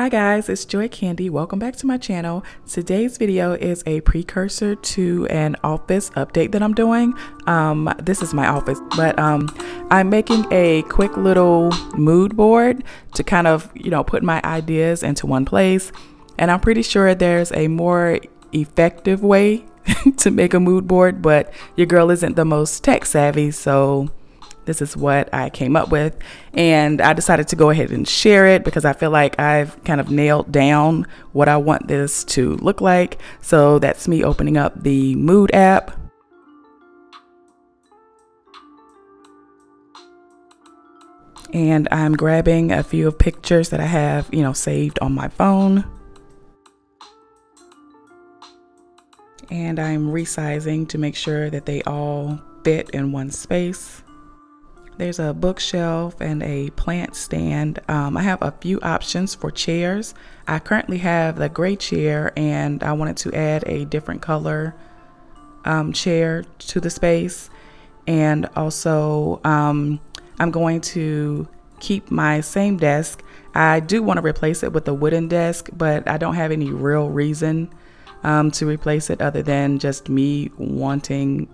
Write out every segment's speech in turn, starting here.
Hi guys, it's Joy Kandi. Welcome back to my channel. Today's video is a precursor to an office update that I'm doing. Um, this is my office, but um, I'm making a quick little mood board to kind of, you know, put my ideas into one place. And I'm pretty sure there's a more effective way to make a mood board, but your girl isn't the most tech savvy, so this is what I came up with. And I decided to go ahead and share it because I feel like I've kind of nailed down what I want this to look like. So that's me opening up the Mood app. And I'm grabbing a few of pictures that I have, you know, saved on my phone. And I'm resizing to make sure that they all fit in one space. There's a bookshelf and a plant stand. Um, I have a few options for chairs. I currently have the gray chair and I wanted to add a different color um, chair to the space. And also, um, I'm going to keep my same desk. I do want to replace it with a wooden desk, but I don't have any real reason um, to replace it other than just me wanting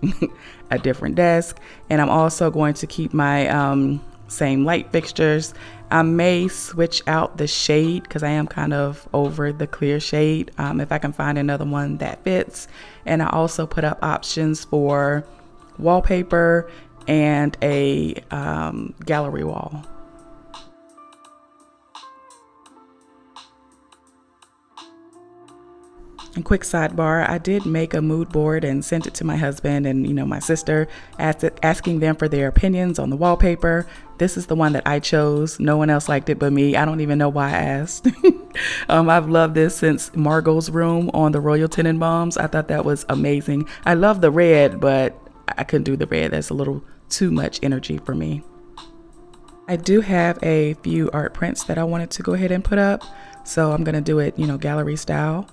a different desk. And I'm also going to keep my um, same light fixtures. I may switch out the shade because I am kind of over the clear shade um, if I can find another one that fits. And I also put up options for wallpaper and a um, gallery wall. And quick sidebar, I did make a mood board and sent it to my husband and you know my sister, asking them for their opinions on the wallpaper. This is the one that I chose. No one else liked it but me. I don't even know why I asked. um, I've loved this since Margot's room on the Royal Tenenbaums. I thought that was amazing. I love the red, but I couldn't do the red. That's a little too much energy for me. I do have a few art prints that I wanted to go ahead and put up. So I'm going to do it, you know, gallery style.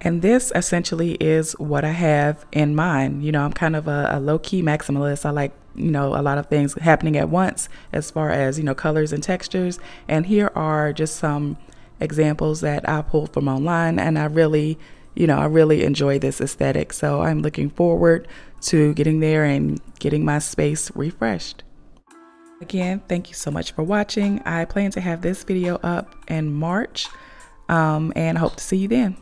And this essentially is what I have in mind. You know, I'm kind of a, a low key maximalist. I like, you know, a lot of things happening at once as far as, you know, colors and textures. And here are just some examples that I pulled from online. And I really, you know, I really enjoy this aesthetic. So I'm looking forward to getting there and getting my space refreshed. Again, thank you so much for watching. I plan to have this video up in March um, and hope to see you then.